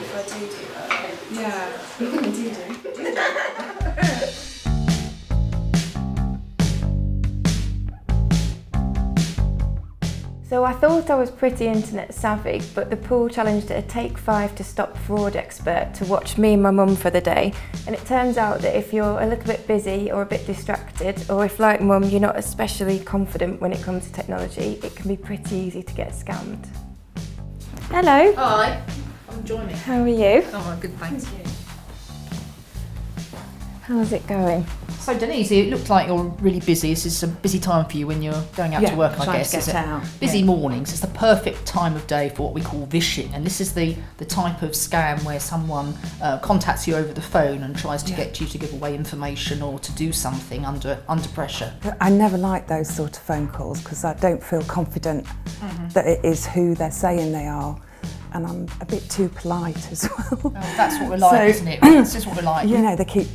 if I do do that. Yeah, do do. do do. So I thought I was pretty internet savvy, but the pool challenged a Take 5 to Stop Fraud expert to watch me and my mum for the day. And it turns out that if you're a little bit busy or a bit distracted, or if like mum you're not especially confident when it comes to technology, it can be pretty easy to get scammed. Hello, Hi, I'm joining. how are you? Oh, good, thanks. How's it going? So Denise, it looks like you're really busy. This is a busy time for you when you're going out Yeah, to work, I trying to guess. get is it? out, Busy yeah. mornings. It's the perfect time of day for what we call vishing, and this is the the type of scam where someone uh, contacts you over the phone and tries to Yeah. get you to give away information or to do something under under pressure. I never like those sort of phone calls because I don't feel confident Mm-hmm. that it is who they're saying they are. And I'm a bit too polite as well. Oh, that's what we're like, So- isn't it? This is what we're like. you know, they keep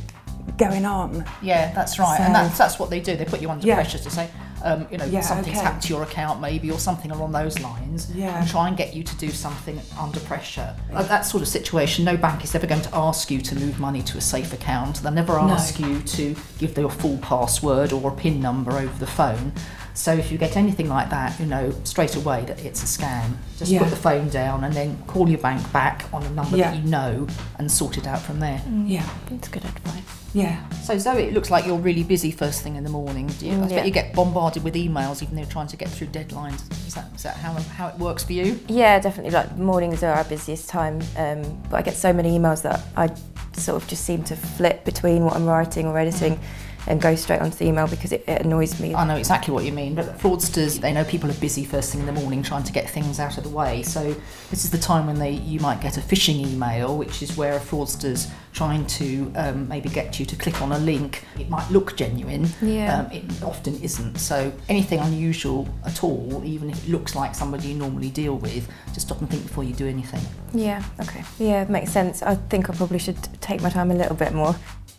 going on. Yeah, that's right, and that's that's what they do. They put you under Yeah. pressure to say, um, you know, Yeah, something's okay. happened to your account maybe, or something along those lines, Yeah. and try and get you to do something under pressure. Like that sort of situation, no bank is ever going to ask you to move money to a safe account. They'll never ask you to give their full password or a PIN number over the phone. So if you get anything like that, you know straight away that it's a scam. Just Yeah. put the phone down and then call your bank back on a number Yeah. that you know and sort it out from there. Yeah, That's good advice. yeah. So Zoe, it looks like you're really busy first thing in the morning. Do you? I Mm, bet you get bombarded with emails even though you're trying to get through deadlines. Is that is that how how it works for you? Yeah, definitely. Like mornings are our busiest time, um, but I get so many emails that I sort of just seem to flip between what I'm writing or editing, and go straight onto the email because it, it annoys me. I know exactly what you mean, but fraudsters they know people are busy first thing in the morning trying to get things out of the way. So this is the time when they you might get a phishing email, which is where a fraudster's trying to um, maybe get you to click on a link. It might look genuine, Yeah. um, it often isn't. So anything unusual at all, even if it looks like somebody you normally deal with, just stop and think before you do anything. Yeah. Okay. Yeah, makes sense. I think I probably should take my time a little bit more.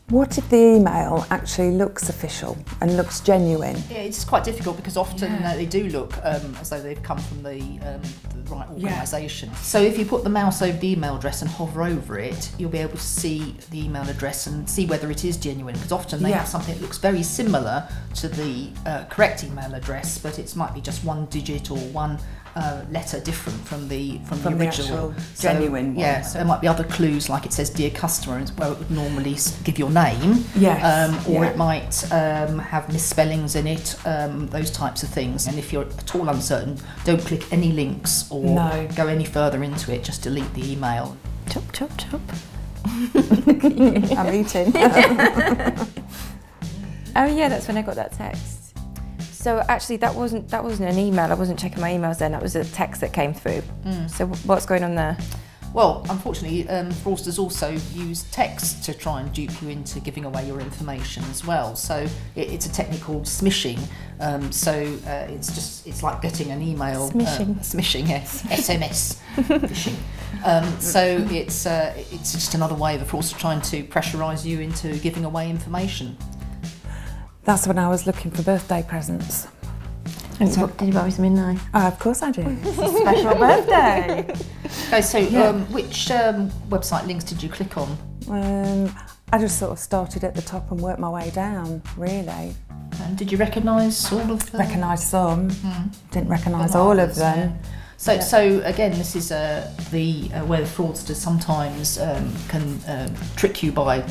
What if the email actually looks official and looks genuine? Yeah, it's quite difficult because often Yeah. uh, they do look um, as though they've come from the, um, the right Yeah. organisation. So if you put the mouse over the email address and hover over it, you'll be able to see the email address and see whether it is genuine. Because often they Yeah. have something that looks very similar to the uh, correct email address, but it might be just one digit or one uh, letter different from the from, From the the original. actual So, genuine one. Yeah, so there might be other clues like it says "Dear Customer," where it would normally give your name. Yes, Um, or yeah. it might um, have misspellings in it, um, those types of things. And if you're at all uncertain, don't click any links or No. go any further into it. Just delete the email. Chop, chop, chop. I'm eating. Oh yeah, that's when I got that text. So actually, that wasn't that wasn't an email. I wasn't checking my emails then. That was a text that came through. So what's going on there? Well, unfortunately, um, fraudsters also use text to try and dupe you into giving away your information as well. So it, it's a technique called smishing. Um, so uh, it's just it's like getting an email. Smishing. Uh, smishing, yes. SMS phishing. Um, so it's uh, it's just another way of a fraudster trying to pressurise you into giving away information. That's when I was looking for birthday presents. Did you buy me something nice? Oh, of course I do. It's a special birthday. Okay, so Yeah. um, which um, website links did you click on? Um, I just sort of started at the top and worked my way down, really. And did you recognise all of them? Recognise some, Hmm. didn't recognise A lot all of them. yeah. So, so again, this is uh, the uh, where the fraudsters sometimes um, can um, trick you by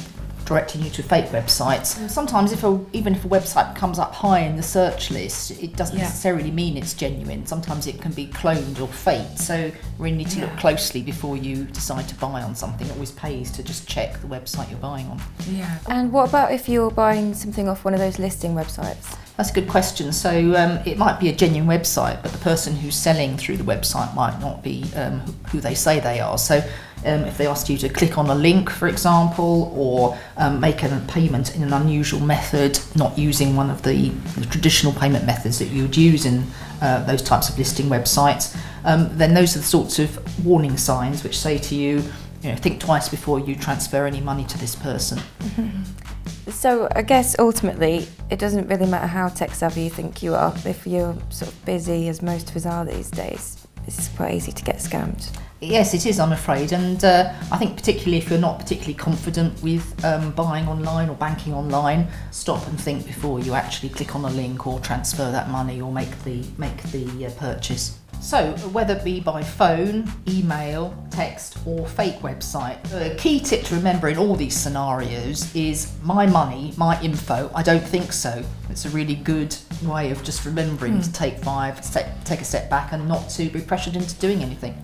directing you to fake websites. Sometimes, if a, even if a website comes up high in the search list, it doesn't Yeah. necessarily mean it's genuine. Sometimes it can be cloned or faked. So you really need to look closely before you decide to buy on something. It always pays to just check the website you're buying on. Yeah. And what about if you're buying something off one of those listing websites? That's a good question. So um, it might be a genuine website, but the person who's selling through the website might not be um, who they say they are. So um, if they asked you to click on a link, for example, or um, make a payment in an unusual method, not using one of the, the traditional payment methods that you would use in uh, those types of listing websites, um, then those are the sorts of warning signs which say to you, you know, think twice before you transfer any money to this person. So I guess ultimately it doesn't really matter how tech savvy you think you are. If you're sort of busy, as most of us are these days, it's quite easy to get scammed. Yes, it is, I'm afraid. And uh, I think, particularly if you're not particularly confident with um, buying online or banking online, stop and think before you actually click on a link or transfer that money or make the, make the uh, purchase. So, whether it be by phone, email, text, or fake website, the key tip to remember in all these scenarios is my money, my info. I don't think so. It's a really good way of just remembering hmm. to take five, take a step back, and not to be pressured into doing anything.